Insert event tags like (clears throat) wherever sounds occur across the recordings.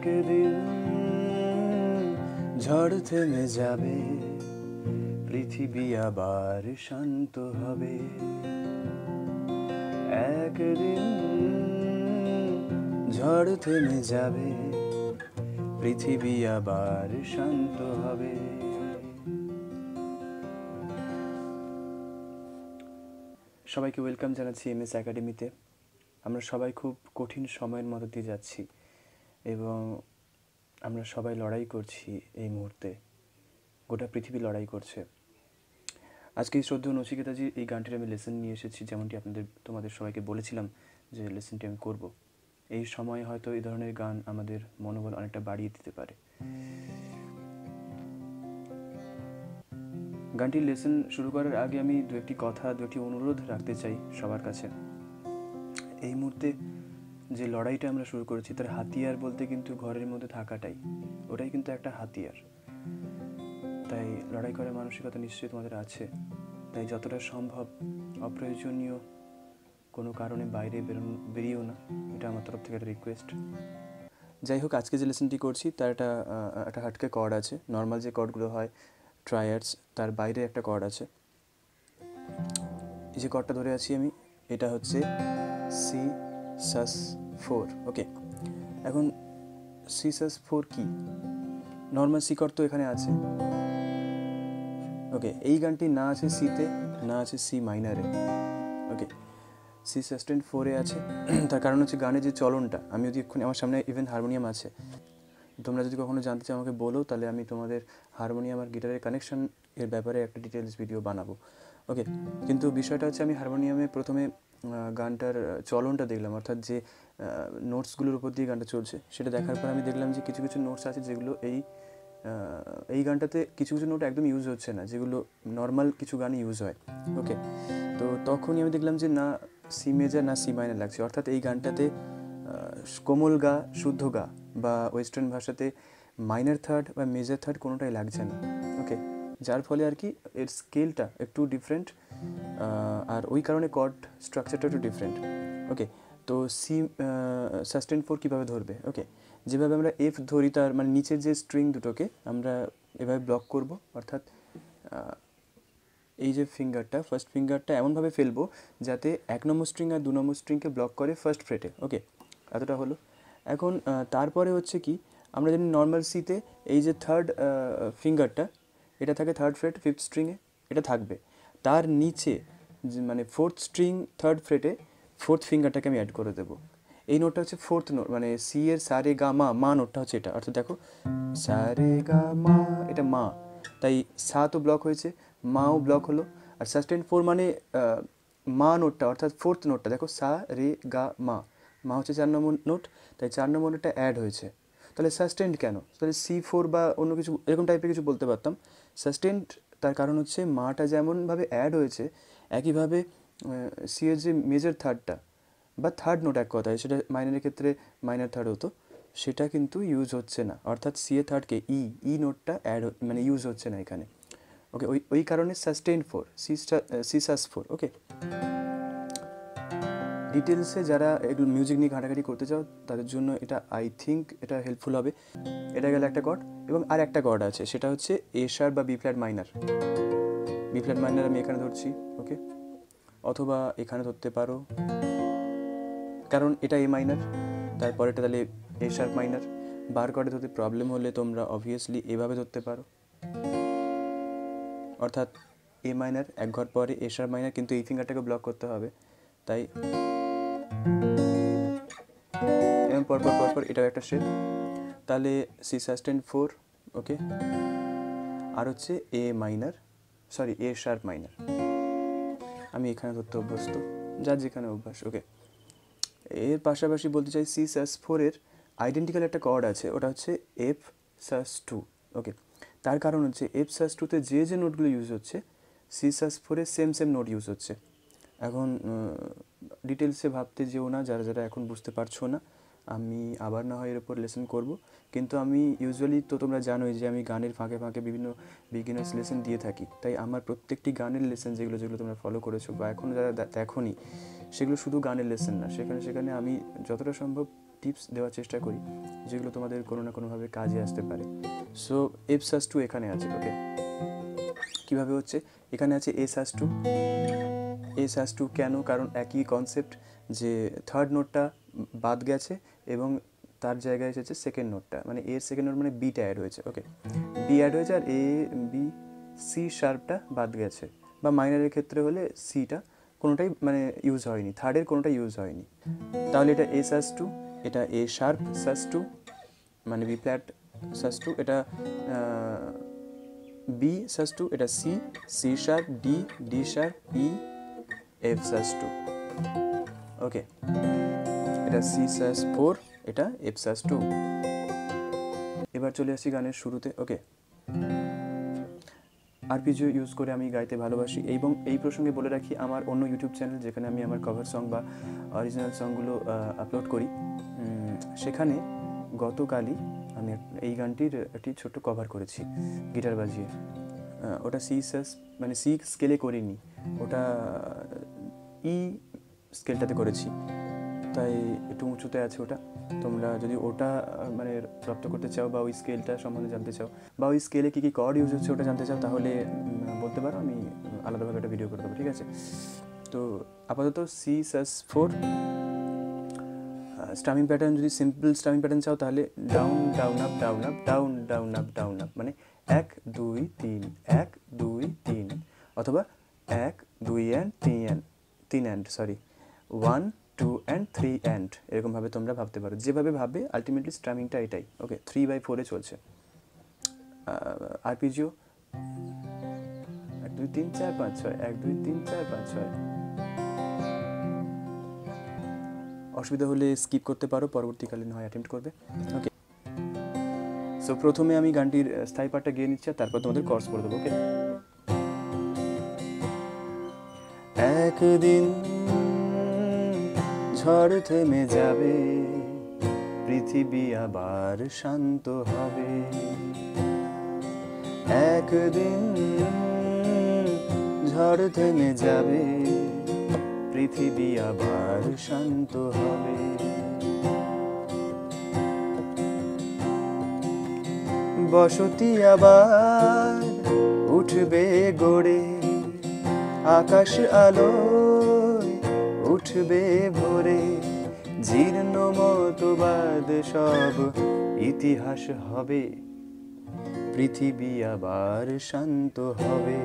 একদিন ঝড় থেমে যাবে, পৃথিবী আবার শান্ত হবে। একদিন ঝড় থেমে যাবে, পৃথিবী আবার শান্ত হবে। সবাইকে ওয়েলকাম জানাচ্ছি এম এস একাডেমিতে। আমরা সবাই খুব কঠিন সময়ের মধ্যে দিয়ে যাচ্ছি। এবং আমরা সবাই লড়াই করছি এই মুহূর্তে। গোটা পৃথিবী লড়াই করছে। আজকে এই শ্রদ্ধেয় নচিকেতাজি, এই গানটির আমি লেসন নিয়ে এসেছি, যেমনটি আপনাদের, তোমাদের সবাইকে বলেছিলাম যে লেসনটি আমি করব। এই সময় হয়তো এই ধরনের গান আমাদের মনোবল অনেকটা বাড়িয়ে দিতে পারে। গানটির লেসন শুরু করার আগে আমি দু একটি কথা, দু একটি অনুরোধ রাখতে চাই সবার কাছে। এই মুহূর্তে যে লড়াইটা আমরা শুরু করেছি, তার হাতিয়ার বলতে কিন্তু ঘরের মধ্যে থাকাটাই। ওটাই কিন্তু একটা হাতিয়ার। তাই লড়াই করার মানসিকতা নিশ্চয়ই তোমাদের আছে। তাই যতটা সম্ভব অপ্রয়োজনীয় কোনো কারণে বাইরে বেরোনো, বেরিয়েও না। এটা আমার তরফ থেকে একটা রিকোয়েস্ট যাই হোক, আজকে যে লেসনটি করছি, তার একটা একটা হাটকে কর্ড আছে। নর্মাল যে কর্ডগুলো হয় ট্রায়ার্স তার বাইরে একটা কর্ড আছে। এই যে কর্ডটা ধরে আছি আমি, এটা হচ্ছে সি সাস ফোর ওকে এখন সি সাস ফোর কি? নর্মাল সি কর্ড তো এখানে আছে। ওকে এই গানটি না আছে সিতে না আছে সি মাইনারে ওকে সি সাস্টেন ফোরে আছে। (clears throat) তার কারণ হচ্ছে গানের যে চলনটা, আমি যদি এক্ষুনি, আমার সামনে ইভেন হারমোনিয়াম আছে। তোমরা যদি কখনো জানতে চাও আমাকে বলো, তাহলে আমি তোমাদের হারমোনিয়াম আর গিটারের কানেকশন এর ব্যাপারে একটা ডিটেলস ভিডিও বানাবো। ওকে কিন্তু বিষয়টা হচ্ছে আমি হারমোনিয়ামে প্রথমে গানটার চলনটা দেখলাম। অর্থাৎ যে নোটসগুলোর উপর দিয়ে গানটা চলছে সেটা দেখার পর আমি দেখলাম যে কিছু কিছু নোটস আছে যেগুলো এই এই গানটাতে কিছু কিছু নোট একদম ইউজ হচ্ছে না যেগুলো নর্মাল কিছু গানে ইউজ হয়। ওকে তো তখনই আমি দেখলাম যে না সি মেজার না সি মাইনার লাগছে। অর্থাৎ এই গানটাতে কোমল গা শুদ্ধ গা বা ওয়েস্টার্ন ভাষাতে মাইনার থার্ড বা মেজার থার্ড কোনোটাই লাগছে না। ওকে যার ফলে আর কি এর স্কেলটা একটু ডিফারেন্ট ওই কারণে কর্ড স্ট্রাকচারটা একটু ডিফারেন্ট ওকে তো সি সাস্টেন ফোর কীভাবে ধরবে? ওকে যেভাবে আমরা এফ ধরি তার মানে নিচের যে স্ট্রিং দুটোকে, আমরা এভাবে ব্লক করব, অর্থাৎ এই যে ফিঙ্গারটা ফার্স্ট ফিঙ্গারটা এমনভাবে ফেলব যাতে এক নম্বর স্ট্রিং আর দু নম্বর স্ট্রিংকে ব্লক করে ফার্স্ট ফ্রেটে ওকে এতটা হলো। এখন তারপরে হচ্ছে কি, আমরা জানি নর্মাল সিতে এই যে থার্ড ফিঙ্গারটা এটা থাকে থার্ড ফ্রেট ফিফথ স্ট্রিংয়ে এটা থাকবে। তার নিচে মানে ফোর্থ স্ট্রিং থার্ড ফ্রেটে ফোর্থ ফিঙ্গারটাকে আমি অ্যাড করে দেবো। এই নোটটা হচ্ছে ফোর্থ নোট মানে সি এর সারে গা মা মা নোটটা হচ্ছে এটা। অর্থাৎ দেখো, সারে গা মা, এটা মা। তাই সা তো ব্লক হয়েছে, মাও ব্লক হলো। আর সাস্টেন ফোর মানে মা নোটটা অর্থাৎ ফোর্থ নোটটা দেখো, সা, রে, গা, মা। মা হচ্ছে চার নম্বর নোট তাই চার নম্বর নোটটা অ্যাড হয়েছে। তাহলে সাস্টেন্ড কেন? তাহলে সি ফোর বা অন্য কিছু, এরকম টাইপের কিছু বলতে পারতাম। সাস্টেন্ড তার কারণ হচ্ছে মাটা যেমনভাবে অ্যাড হয়েছে একইভাবে সি এর যে মেজর থার্ডটা বা থার্ড নোট এক কথায়, সেটা মাইনারের ক্ষেত্রে মাইনার থার্ড হতো, সেটা কিন্তু ইউজ হচ্ছে না। অর্থাৎ সি এ থার্ডকে ই ই নোটটা অ্যাড মানে ইউজ হচ্ছে না এখানে। ওকে ওই ওই কারণে sustain four C C sus four okay ডিটেলসে যারা একটু মিউজিক নিয়ে ঘাটাঘাটি করতে চাও, তাদের জন্য এটা আই থিঙ্ক এটা হেল্পফুল হবে। এটা গেলে একটা কর্ড এবং আর একটা কর্ড আছে, সেটা হচ্ছে এ শার্প বা B flat minor B flat minor আমি এখানে ধরছি ওকে অথবা এখানে ধরতে পারো। কারণ এটা এ মাইনার তারপর এটা তাহলে এ শার্প মাইনার বার কর্ডে ধরতে প্রবলেম হলে তোমরা অবভিয়াসলি এভাবে ধরতে পারো। অর্থাৎ এ মাইনার এক ঘর পরে এ শার্প মাইনার কিন্তু এই ফিঙ্গারটাকে ব্লক করতে হবে। তাই এবং পরপর পরপর এটাও একটা শেপ তাহলে সি সাস্টেন ফোর ওকে আর হচ্ছে A minor sorry A sharp minor আমি এখানে ধরতে অভ্যস্ত। যার যেখানে অভ্যাস ওকে এর পাশাপাশি বলতে চাই সি সাস ফোরের আইডেন্টিক্যাল একটা কর্ড আছে, ওটা হচ্ছে এফ সাস টু ওকে তার কারণ হচ্ছে এফ সাস টুতে যে যে নোটগুলো ইউজ হচ্ছে সি সাস ফোরে সেম সেম নোট ইউজ হচ্ছে। এখন ডিটেলসে ভাবতে যেও না, যারা যারা এখন বুঝতে পারছ না আমি আবার না হয় এর উপর লেসন করব। কিন্তু আমি ইউজুয়ালি তো তোমরা জানোই যে আমি গানের ফাঁকে ফাঁকে বিভিন্ন বিগিনার্স লেসন দিয়ে থাকি। তাই আমার প্রত্যেকটি গানের লেসন যেগুলো যেগুলো তোমরা ফলো করেছ বা এখন যারা দেখোনি সেগুলো শুধু গানের লেসন না। সেখানে সেখানে আমি যতটা সম্ভব টিপস দেওয়ার চেষ্টা করি যেগুলো তোমাদের কোনো না কোনোভাবে কাজে আসতে পারে। সো এফ সাস টু এখানে আছে ওকে কীভাবে হচ্ছে? এখানে আছে A sus two A sus two কেন? কারণ একই কনসেপ্ট যে থার্ড নোটটা বাদ গেছে এবং তার জায়গায় এসেছে সেকেন্ড নোটটা মানে এর সেকেন্ড নোট মানে বিটা অ্যাড হয়েছে। ওকে বি অ্যাড হয়েছে আর এ বি সি শার্পটা বাদ গেছে। বা মাইনারের ক্ষেত্রে হলে সিটা কোনোটাই মানে ইউজ হয়নি। থার্ডের কোনোটাই ইউজ হয়নি। তাহলে এটা এ সাস টু এটা এ শার্প সাস টু মানে বি ফ্ল্যাট সাস টু এটা বি সাস টু এটা C C sharp D D sharp E F sus two okay এটা সি সাস ফোর এটা এফ সাস টু এবার চলে আসছি গানের শুরুতে ওকে আরপিজিও ইউজ করে আমি গাইতে ভালোবাসি এবং এই প্রসঙ্গে বলে রাখি, আমার অন্য ইউটিউব চ্যানেল যেখানে আমি আমার কভার সং বা অরিজিনাল সংগুলো আপলোড করি সেখানে গতকালই আমি এই গানটির একটি ছোট্ট কভার করেছি গিটার বাজিয়ে। ওটা সি সাস মানে সি স্কেলে করিনি, ওটা ই স্কেলটাতে করেছি। তাই একটু উঁচুতে আছে ওটা। তোমরা যদি ওটা মানে রপ্ত করতে চাও বা ওই স্কেলটা সম্বন্ধে জানতে চাও বা ওই স্কেলে কী কী কর্ড ইউজ হচ্ছে ওটা জানতে চাও, তাহলে বলতে পারো, আমি আলাদাভাবে একটা ভিডিও করে দেবো, ঠিক আছে? তো আপাতত C sus four strumming pattern যদি সিম্পল স্টামিং প্যাটার্ন চাও, তাহলে down down up down up down down up down up মানে এক, দুই, তিন, এক, দুই, তিন, অথবা এক, দুই অ্যান্ড তিন অ্যান্ড তিন and sorry one two and three and এরকমভাবে তোমরা ভাবতে পারো। যেভাবে ভাববে আলটিমেটলি স্ট্রামিংটা এটাই ওকে থ্রি বাই ফোরে চলছে। আরপিজিও এক, দুই, তিন, চার, পাঁচ, ছয়, এক, দুই, তিন, চার, পাঁচ, ছয়। অসুবিধা হলে স্কিপ করতে পারো পরবর্তীকালে হয় অ্যাটেম্প্ট করবে। ওকে সো প্রথমে আমি গানটির স্থায়ী পার্টটা গিয়ে নিচ্ছি আর তারপর তোমাদের কর্স করে দেবো ওকে একদিন ঝড় থেমে যাবে, পৃথিবী আবার শান্ত হবে। একদিন ঝড় থেমে যাবে, পৃথিবী আবার শান্ত হবে। বসতি আবার উঠবে গড়ে আকাশ আলো উঠবে ভোরে জীর্ণ মতবাদ সব ইতিহাস হবে। পৃথিবী আবার শান্ত হবে।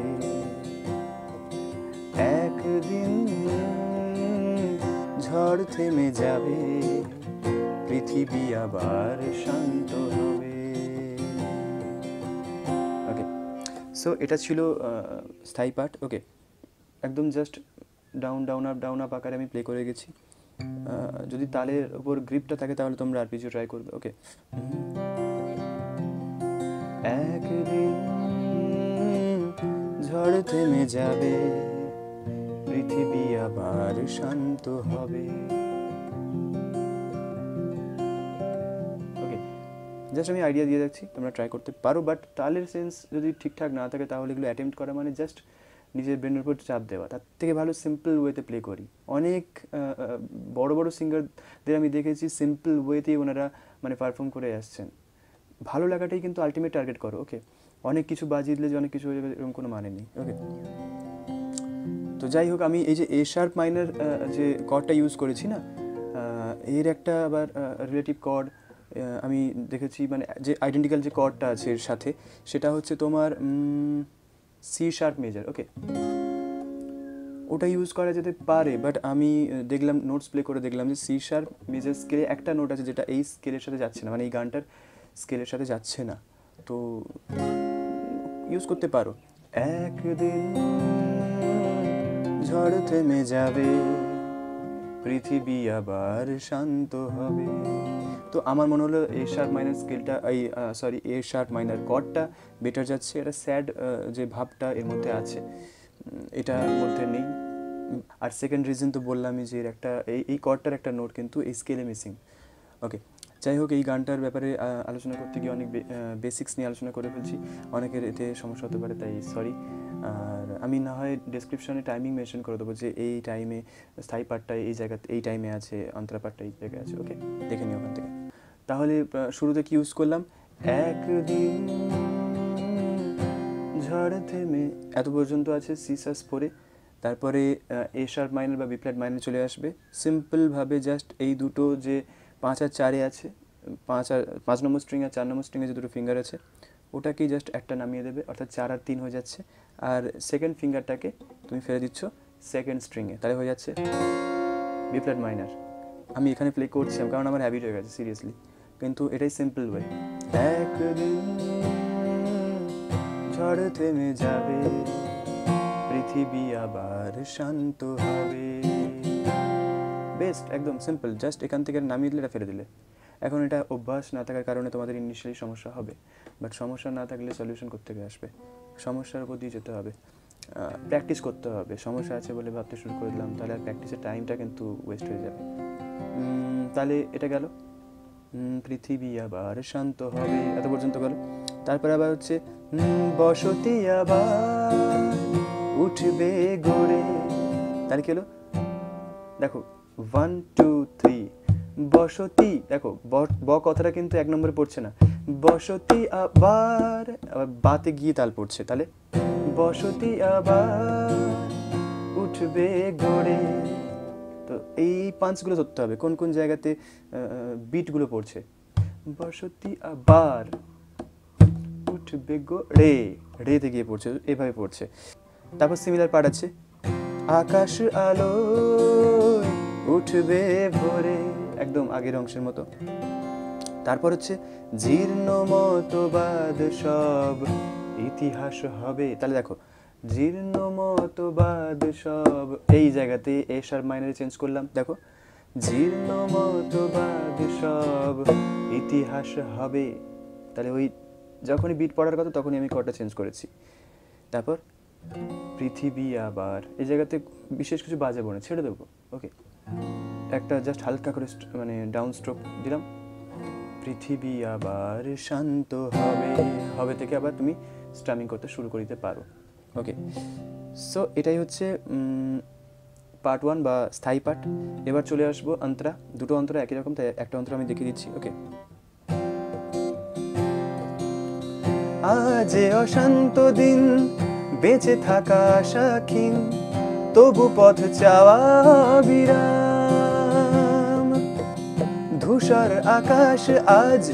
একদিন ঝড় থেমে যাবে, পৃথিবী আবার শান্ত হবে। ওকে সো এটা ছিল স্থায়ী পাঠ। ওকে একদম just down down up down up আকারে আমি প্লে করে গেছি। যদি তালের উপর গ্রিপটা থাকে তাহলে তোমরা আর আরপিজিও ট্রাই করবে ওকে একদিন ঝড় থেমে যাবে, পৃথিবী আবার শান্ত হবে। জাস্ট আমি আইডিয়া দিয়ে যাচ্ছি তোমরা ট্রাই করতে পারো বাট তালের সেন্স যদি ঠিকঠাক না থাকে তাহলে এগুলো অ্যাটেম্প্ট করা মানে জাস্ট নিজের ব্রেনের উপর চাপ দেওয়া। তার থেকে ভালো সিম্পল ওয়েতে প্লে করি। অনেক বড় বড় সিঙ্গারদের আমি দেখেছি সিম্পল ওয়েতেই ওনারা মানে পারফর্ম করে আসছেন। ভালো লাগাটাই কিন্তু আলটিমেট টার্গেট করো ওকে অনেক কিছু বাজিয়ে দিলে যে অনেক কিছু হয়ে যাবে এরকম কোনো মানে নেই ওকে তো যাই হোক, আমি এই যে এ শার্প মাইনার যে কর্ডটা ইউজ করেছি না এর একটা আবার রিলেটিভ কর্ড আমি দেখেছি মানে যে আইডেন্টিক্যাল যে কর্ডটা আছে এর সাথে, সেটা হচ্ছে তোমার সি শার্প মেজার ওকে ওটা ইউজ করা যেতে পারে বাট আমি দেখলাম নোটস প্লে করে দেখলাম যে সি শার্প মেজার স্কেলে একটা নোট আছে যেটা এই স্কেলের সাথে যাচ্ছে না মানে এই গানটার স্কেলের সাথে যাচ্ছে না। তো ইউজ করতে পারো। একদিন ঝড় থেমে যাবে, পৃথিবী আবার শান্ত হবে। তো আমার মনে হলো এ শার্প মাইনার স্কেলটা এই সরি এ শার্প মাইনার কর্ডটা বেটার যাচ্ছে। এটা স্যাড যে ভাবটা এর মধ্যে আছে। এটার মধ্যে নেই। আর সেকেন্ড রিজন তো বললামই যে এর একটা, এই এই কর্ডটার একটা নোট কিন্তু এই স্কেলে মিসিং ওকে যাই হোক, এই গানটার ব্যাপারে আলোচনা করতে গিয়ে অনেক বেসিক্স নিয়ে আলোচনা করে ফেলছি। অনেকের এতে সমস্যা হতে পারে, তাই সরি আর আমি না হয় ডিসক্রিপশনে টাইমিং মেনশন করে দেবো যে এই টাইমে স্থায়ী পার্টটা এই জায়গাতে এই টাইমে আছে, অন্তরা পার্টটা এই জায়গায় আছে। ওকে দেখে নিও ওখান থেকে। তাহলে শুরুতে কি ইউজ করলাম? একদিন ঝড় থেমে, এত পর্যন্ত আছে সিসাস পরে তারপরে এ শার্প মাইনার বা বি ফ্ল্যাট মাইনার চলে আসবে। সিম্পলভাবে জাস্ট এই দুটো যে পাঁচ আর চারে আছে, পাঁচ আর, পাঁচ নম্বর স্ট্রিং আর চার নম্বর স্ট্রিংয়ে যে দুটো ফিঙ্গার আছে, ওটাকেই জাস্ট একটা নামিয়ে দেবে। অর্থাৎ চার আর তিন হয়ে যাচ্ছে। আর সেকেন্ড ফিঙ্গারটাকে তুমি ফেলে দিচ্ছ সেকেন্ড স্ট্রিংয়ে তাহলে হয়ে যাচ্ছে বি ফ্ল্যাট মাইনার আমি এখানে প্লে করছিলাম কারণ আমার হ্যাবিট হয়ে গেছে সিরিয়াসলি কিন্তু এটাই সিম্পল ওয়ে একদিন ঝড় থেমে যাবে, পৃথিবী আবার শান্ত হবে। বেস্ট একদম সিম্পল জাস্ট এখান থেকে নামিয়ে দিলে, এটা ফেলে দিলে। এখন এটা অভ্যাস না থাকার কারণে তোমাদের ইনিশিয়ালি সমস্যা হবে। বাট সমস্যা না থাকলে সলিউশন করতে গিয়ে আসবে। সমস্যার উপর দিয়ে যেতে হবে। প্র্যাকটিস করতে হবে। সমস্যা আছে বলে ভাবতে শুরু করে দিলাম, তাহলে আর প্র্যাকটিসের টাইমটা কিন্তু ওয়েস্ট হয়ে যাবে। তাহলে এটা গেল। পৃথিবী আবার শান্ত হবে। এত পর্যন্ত গেল। তারপরে আবার হচ্ছে বসতি আবার উঠবে গড়ে। তাহলে কি হলো? দেখো ওয়ান টু থ্রি বসতি, দেখো, ব- কথাটা কিন্তু এক নম্বরে পড়ছে না। বসতি আবার আবার বাতে গিয়ে তাল পড়ছে, তাহলে? বসতি আবার উঠবে গড়ে। তো এই পাঁচগুলো ধরতে হবে, কোন কোন জায়গাতে বিটগুলো পড়ছে? বসতি আবার উঠবে গো রে রেতে গিয়ে পড়ছে, এভাবে পড়ছে। তারপর সিমিলার পার্ট আছে। আকাশ আলো উঠবে ভোরে। একদম আগের অংশের মতো। তারপর হচ্ছে, জীর্ণ মতবাদ সব ইতিহাস হবে। তাহলে দেখো, জীর্ণ মতবাদ সব, এই জায়গাতে এস আর মাইনারে চেঞ্জ করলাম। দেখো, জীর্ণ মতবাদ সব ইতিহাস হবে। তাহলে ওই যখনই বিট পড়ার কথা, তখনই আমি কটা চেঞ্জ করেছি। তারপর, পৃথিবী আবার, এই জায়গাতে বিশেষ কিছু বাজাবো না ছেড়ে দেবো। ওকে একটা জাস্ট হালকা করে মানে ডাউন স্ট্রোক দিলাম। পৃথিবী আবার শান্ত হবে হবে থেকে আবার তুমি স্ট্রামিং করতে শুরু করে দিতে পারো। ওকে সো এটাই হচ্ছে পার্ট ওয়ান বা স্থায়ী পার্ট এবার চলে আসব অন্তরা। দুটো অন্তরা একই রকম, তাই একটা অন্তরা আমি দেখিয়ে দিচ্ছি। ওকে আজ অশান্ত দিন, বেঁচে থাকা আশাক্ষীণ তবু পথ চাওয়া বিরাম ধূসর আকাশ আজ,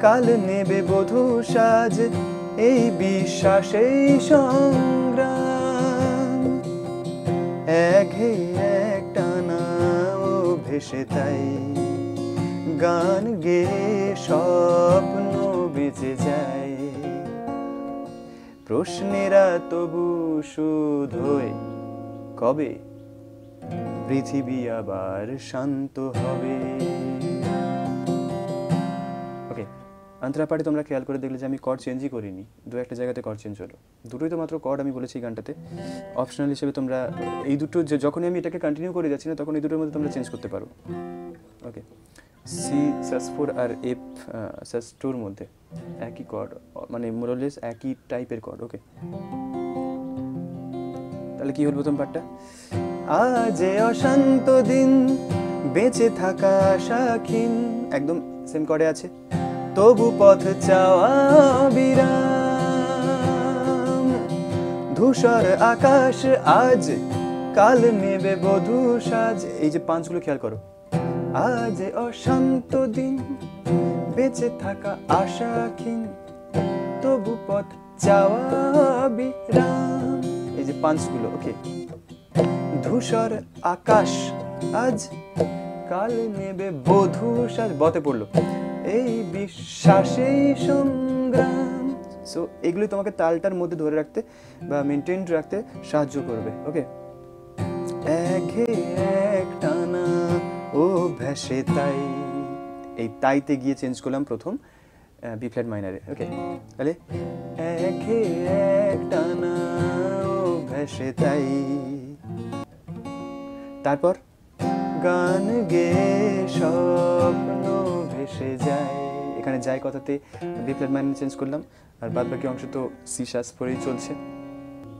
কাল নেবে বধূ সাজ, এই বিশ্বাসেই সংগ্রাম। একঘে এক টানা ও ভেসে তাই, গান গে স্বপ্ন বেঁচে যায়। প্রশ্নেরা তবু শুধোয় কবে? পৃথিবী আবার শান্ত হবে। অন্তরা পার্টি তোমরা খেয়াল করে দেখলে যে আমি কর্ড চেঞ্জই করিনি। দু একটা জায়গাতে কর্ড চেঞ্জ হলো। দুটোই তো মাত্র কর্ড আমি বলেছি গানটাতে। অপশনাল হিসেবে তোমরা এই দুটো যে যখনই আমি এটাকে কন্টিনিউ করে যাচ্ছি না, তখন এই দুটোর মধ্যে তোমরা চেঞ্জ করতে পারো। ওকে সি সাস ফোর আর এফ সাস টুর মধ্যে একই কর্ড মানে মোরলেস একই টাইপের কর্ড ওকে তাহলে কি হল প্রথম পার্টটা আজ অশান্ত দিন, বেঁচে থাকা আশাক্ষীণ একদম সেম কর্ডে আছে। তবু পথ চাওয়া বিরাম। ধূসর আকাশ আজ, কাল নেবে বধূ সাজ। এই যে পাঁচগুলো খেয়াল করো। আজ অশান্ত দিন, বেঁচে থাকা আশাক্ষীণ তবু পথ চাওয়া বিরাম। এই যে পাঁচগুলো, ওকে। ধূসর আকাশ আজ, কাল নেবে বধূ সাজ। বতে পড়ল। এই বিশ্বাসেই সংগ্রাম। সো এগুলি তোমাকে তালটার মধ্যে ধরে রাখতে বা মেনটেন রাখতে সাহায্য করবে ওকে একঘে এক টানা ও ভেসে তাই। এই তাইতে গিয়ে চেঞ্জ করলাম প্রথম বি ফ্ল্যাট মাইনারে ওকে তাহলে একঘে এক টানা ও ভেসে তাই। তারপর গান গে স্বপ্ন ভেসে যায়। এখানে যায় কথাতে বি ফ্ল্যাট মাইনারে চেঞ্জ করলাম। আর বাদ বাকি অংশ তো সি শ্বাস পরেই চলছে।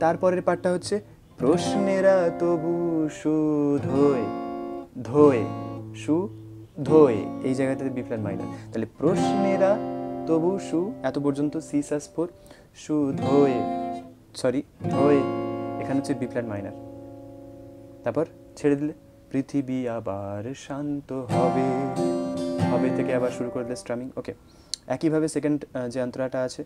তারপরের পার্টটা হচ্ছে প্রশ্নেরা তবু শুধোয় ধোয়ে সু ধোয়ে এই জায়গাটাতে বি ফ্ল্যাট মাইনার তাহলে প্রশ্নেরা তবু সু, এত পর্যন্ত সি সাস ফোর সু ধোয় সরি ধোয়ে। এখানে হচ্ছে বি ফ্ল্যাট মাইনার তারপর ছেড়ে দিলে, পৃথিবী আবার শান্ত হবে। হবে থেকে আবার শুরু করে দিলে স্ট্রামিং ওকে একইভাবে সেকেন্ড যে অন্তরাটা আছে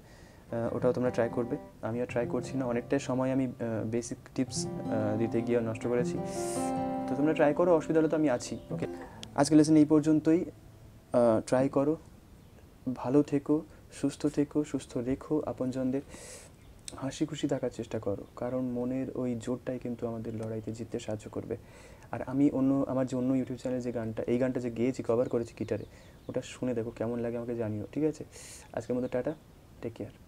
ওটাও তোমরা ট্রাই করবে। আমিও ট্রাই করছি না, অনেকটাই সময় আমি বেসিক টিপস দিতে গিয়ে নষ্ট করেছি। তো তোমরা ট্রাই করো, অসুবিধা হলে তো আমি আছি ওকে আজকে লেসন এই পর্যন্তই। ট্রাই করো, ভালো থেকো, সুস্থ থেকো, সুস্থ রেখো আপনজনদের। হাসি খুশি থাকার চেষ্টা করো, কারণ মনের ওই জোরটাই কিন্তু আমাদের লড়াইতে জিততে সাহায্য করবে। আর আমি অন্য, আমার যে অন্য ইউটিউব চ্যানেলে যে গানটা, এই গানটা যে গেয়েছি কভার করেছি গিটারে ওটা শুনে দেখো কেমন লাগে আমাকে জানিও, ঠিক আছে? আজকের মতো টাটা টেক কেয়ার